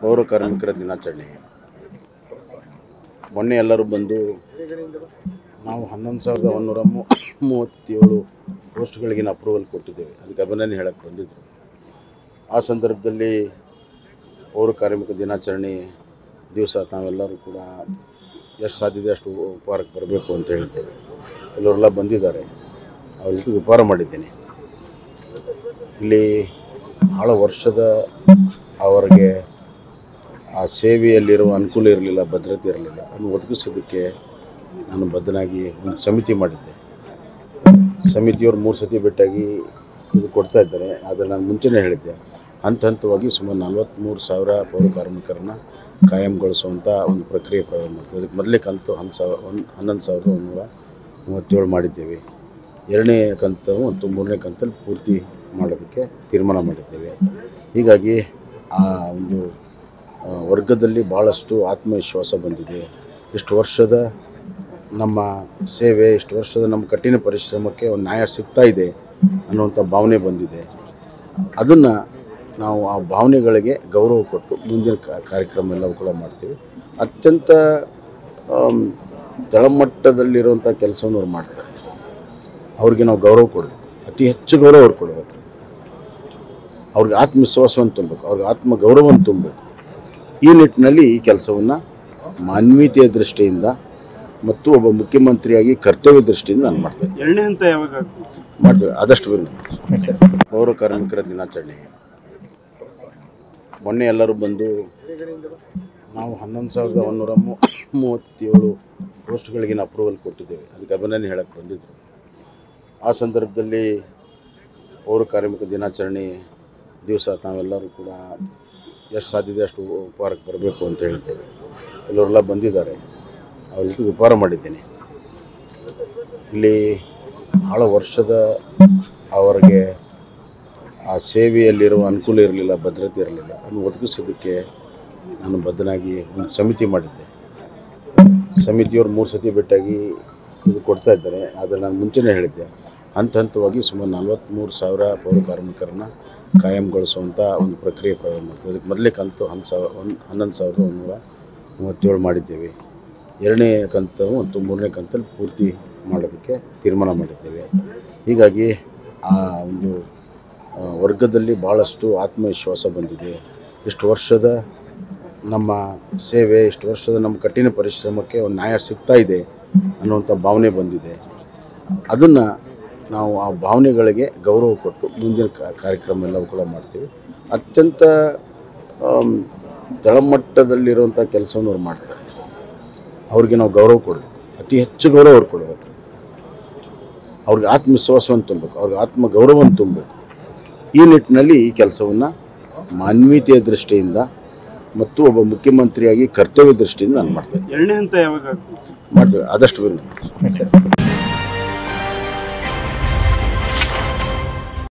ಪೌರ ಕಾರ್ಮಿಕರ ದಿನಾಚರಣೆ. ಮೊನ್ನೆ ಎಲ್ಲರೂ ಬಂದು ನಾವು ಹನ್ನೊಂದು ಸಾವಿರದ ಮೂ, ಮೂವತ್ತೇಳು ಪೋಸ್ಟ್ಗಳಿಗಿನ ಅಪ್ರೂವಲ್ ಕೊಟ್ಟಿದ್ದೇವೆ. ಅದಕ್ಕೆ ಅಭಿನಂದನೆ ಹೇಳಕ್ಕೆ ಬಂದಿದ್ದರು ಆ ಸಂದರ್ಭದಲ್ಲಿ ಪೌರ ಕಾರ್ಮಿಕ ದಿನಾಚರಣೆ ದಿವಸ ನಾವೆಲ್ಲರೂ ಕೂಡ ಎಷ್ಟು ಸಾಧ್ಯತೆ ಅಷ್ಟು ಉಪಹಾರಕ್ಕೆ ಬರಬೇಕು ಅಂತ ಹೇಳ್ತೇವೆ ಎಲ್ಲರೆಲ್ಲ ಬಂದಿದ್ದಾರೆ. ಅವ್ರ ಜೊತೆ ಉಪಹಾರ ಮಾಡಿದ್ದೇನೆ. ಇಲ್ಲಿ ಭಾಳ ವರ್ಷದ ಅವರಿಗೆ ಆ ಸೇವೆಯಲ್ಲಿರುವ ಅನುಕೂಲ ಇರಲಿಲ್ಲ, ಭದ್ರತೆ ಇರಲಿಲ್ಲ, ಅದನ್ನು ಒದಗಿಸೋದಕ್ಕೆ ನಾನು ಬದ್ಧನಾಗಿ ಒಂದು ಸಮಿತಿ ಮಾಡಿದ್ದೆ. ಸಮಿತಿಯವರು ಮೂರು ಸತಿ ಭೇಟಿಯಾಗಿ ಇದು ಕೊಡ್ತಾ ಇದ್ದಾರೆ, ಆದರೆ ನಾನು ಮುಂಚೆನೇ ಹೇಳಿದ್ದೆ, ಹಂತ ಹಂತವಾಗಿ ಸುಮಾರು ನಲ್ವತ್ತ್ಮೂರು ಸಾವಿರ ಪೌರ ಕಾರ್ಮಿಕರನ್ನ ಕಾಯಂಗೊಳಿಸುವಂಥ ಒಂದು ಪ್ರಕ್ರಿಯೆ ಪ್ರಾರಂಭ ಮಾಡ್ತೀವಿ ಅದಕ್ಕೆ ಮೊದಲೇ ಕಂತು ಹನ್ನೊಂದು ಸಾವಿರ, ಒಂದು ಹನ್ನೊಂದು ಸಾವಿರದ ಒಂದೂರ ಮೂವತ್ತೇಳು ಮಾಡಿದ್ದೇವೆ. ಎರಡನೇ ಕಂತು ಮತ್ತು ಮೂರನೇ ಕಂತಲ್ಲಿ ಪೂರ್ತಿ ಮಾಡೋದಕ್ಕೆ ತೀರ್ಮಾನ ಮಾಡಿದ್ದೇವೆ. ಹೀಗಾಗಿ ಆ ಒಂದು ವರ್ಗದಲ್ಲಿ ಭಾಳಷ್ಟು ಆತ್ಮವಿಶ್ವಾಸ ಬಂದಿದೆ. ಇಷ್ಟು ವರ್ಷದ ನಮ್ಮ ಸೇವೆ, ಇಷ್ಟು ವರ್ಷದ ನಮ್ಮ ಕಠಿಣ ಪರಿಶ್ರಮಕ್ಕೆ ಒಂದು ನ್ಯಾಯ ಸಿಗ್ತಾ ಇದೆ ಅನ್ನುವಂಥ ಭಾವನೆ ಬಂದಿದೆ. ಅದನ್ನು ನಾವು ಆ ಭಾವನೆಗಳಿಗೆ ಗೌರವ ಕೊಟ್ಟು ಮುಂದಿನ ಕಾರ್ಯಕ್ರಮ ಎಲ್ಲವೂ ಕೂಡ ಮಾಡ್ತೀವಿ. ಅತ್ಯಂತ ತಳಮಟ್ಟದಲ್ಲಿರುವಂಥ ಕೆಲಸವನ್ನು ಅವ್ರು ಮಾಡ್ತಾರೆ. ಅವ್ರಿಗೆ ನಾವು ಗೌರವ ಕೊಡಬೇಕು ಅತಿ ಹೆಚ್ಚು ಗೌರವ ಅವ್ರು ಕೊಡಬೇಕು. ಅವ್ರಿಗೆ ಆತ್ಮವಿಶ್ವಾಸವನ್ನು ತುಂಬಬೇಕು. ಅವ್ರಿಗೆ ಆತ್ಮ ಗೌರವವನ್ನು ತುಂಬಬೇಕು. ಈ ನಿಟ್ಟಿನಲ್ಲಿ ಈ ಕೆಲಸವನ್ನು ಮಾನವೀಯತೆಯ ದೃಷ್ಟಿಯಿಂದ ಮತ್ತು ಒಬ್ಬ ಮುಖ್ಯಮಂತ್ರಿಯಾಗಿ ಕರ್ತವ್ಯ ದೃಷ್ಟಿಯಿಂದ ನಾನು ಮಾಡ್ತೇನೆ. ಎರಡನೇ ಹಂತ ಯಾವಾಗ? ಮಾಡ್ತೇವೆ ಆದಷ್ಟು ಬೇಗ ಪೌರ ಕಾರ್ಮಿಕರ ದಿನಾಚರಣೆ. ಮೊನ್ನೆ ಎಲ್ಲರೂ ಬಂದು ನಾವು ಹನ್ನೊಂದು ಸಾವಿರದ ಒಂದೂರ ಮೂ ಮೂವತ್ತೇಳು ಪೋಸ್ಟ್ಗಳಿಗಿನ ಅಪ್ರೂವಲ್ ಕೊಟ್ಟಿದ್ದೇವೆ. ಅದಕ್ಕೆ ಅಭಿನಂದನೆ ಹೇಳಕ್ಕೆ ಬಂದಿದ್ದರು ಆ ಸಂದರ್ಭದಲ್ಲಿ ಪೌರ ಕಾರ್ಮಿಕ ದಿನಾಚರಣೆ ದಿವಸ ನಾವೆಲ್ಲರೂ ಕೂಡ ಎಷ್ಟು ಸಾಧ್ಯತೆ ಅಷ್ಟು ಉಪಹಾರಕ್ಕೆ ಬರಬೇಕು ಅಂತ ಹೇಳ್ತೇವೆ. ಕೆಲವರೆಲ್ಲ ಬಂದಿದ್ದಾರೆ. ಅವ್ರ ಜೊತೆ ಉಪಹಾರ ಮಾಡಿದ್ದೇನೆ. ಇಲ್ಲಿ ಭಾಳ ವರ್ಷದ ಅವರಿಗೆ ಆ ಸೇವೆಯಲ್ಲಿರುವ ಅನುಕೂಲ ಇರಲಿಲ್ಲ, ಭದ್ರತೆ ಇರಲಿಲ್ಲ. ಅದನ್ನು ಒದಗಿಸೋದಕ್ಕೆ ನಾನು ಬದ್ಧನಾಗಿ ಒಂದು ಸಮಿತಿ ಮಾಡಿದ್ದೆ. ಸಮಿತಿಯವರು ಮೂರು ಸತಿ ಭೇಟಿಯಾಗಿ ಇದು ಕೊಡ್ತಾ ಇದ್ದಾರೆ. ಆದರೆ ನಾನು ಮುಂಚೆನೇ ಹೇಳಿದ್ದೆ. ಹಂತ ಹಂತವಾಗಿ ಸುಮಾರು ನಲ್ವತ್ತ್ಮೂರು ಸಾವಿರ ಪೌರ ಕಾರ್ಮಿಕರನ್ನ ಕಾಯಂಗೊಳಿಸುವಂಥ ಒಂದು ಪ್ರಕ್ರಿಯೆ ಪ್ರಾರಂಭ ಮಾಡ್ತೀವಿ. ಅದಕ್ಕೆ ಮೊದಲೇ ಕಂತು ಹತ್ತು ಸಾವಿರ ಒಂದು ಹನ್ನೊಂದು ಸಾವಿರದ ಒಂದೂರ ಮೂವತ್ತೇಳು ಮಾಡಿದ್ದೇವೆ. ಎರಡನೇ ಕಂತು ಮತ್ತು ಮೂರನೇ ಕಂತಲ್ಲಿ ಪೂರ್ತಿ ಮಾಡೋದಕ್ಕೆ ತೀರ್ಮಾನ ಮಾಡಿದ್ದೇವೆ. ಹೀಗಾಗಿ ಆ ಒಂದು ವರ್ಗದಲ್ಲಿ ಭಾಳಷ್ಟು ಆತ್ಮವಿಶ್ವಾಸ ಬಂದಿದೆ. ಇಷ್ಟು ವರ್ಷದ ನಮ್ಮ ಸೇವೆ, ಇಷ್ಟು ವರ್ಷದ ನಮ್ಮ ಕಠಿಣ ಪರಿಶ್ರಮಕ್ಕೆ ಒಂದು ನ್ಯಾಯ ಸಿಗ್ತಾ ಇದೆ ಅನ್ನುವಂಥ ಭಾವನೆ ಬಂದಿದೆ. ಅದನ್ನು ನಾವು ಆ ಭಾವನೆಗಳಿಗೆ ಗೌರವ ಕೊಟ್ಟು ಮುಂದಿನ ಕಾ- ಕಾರ್ಯಕ್ರಮ ಎಲ್ಲವೂ ಕೂಡ ಮಾಡ್ತೀವಿ. ಅತ್ಯಂತ ತಳಮಟ್ಟದಲ್ಲಿರುವಂಥ ಕೆಲಸವನ್ನು ಅವ್ರು ಮಾಡ್ತಾರೆ. ಅವ್ರಿಗೆ ನಾವು ಗೌರವ ಕೊಡಬೇಕು. ಅತಿ ಹೆಚ್ಚು ಗೌರವ ಅವ್ರು ಕೊಡಬೇಕು. ಅವ್ರಿಗೆ ಆತ್ಮವಿಶ್ವಾಸವನ್ನು ತುಂಬಬೇಕು ಅವ್ರಿಗೆ ಆತ್ಮ ಗೌರವವನ್ನು ತುಂಬಬೇಕು ಈ ನಿಟ್ಟಿನಲ್ಲಿ ಈ ಕೆಲಸವನ್ನು ಮಾನವೀಯತೆಯ ದೃಷ್ಟಿಯಿಂದ ಮತ್ತು ಒಬ್ಬ ಮುಖ್ಯಮಂತ್ರಿಯಾಗಿ ಕರ್ತವ್ಯ ದೃಷ್ಟಿಯಿಂದ ನಾನು ಮಾಡ್ತೇನೆ. ಎರಡನೇ ಹಂತ ಯಾವಾಗ ಆಗ್ಬೋದು? ಮಾಡ್ತೇವೆ ಆದಷ್ಟು ಬೇಗ